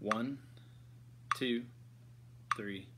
One, two, three.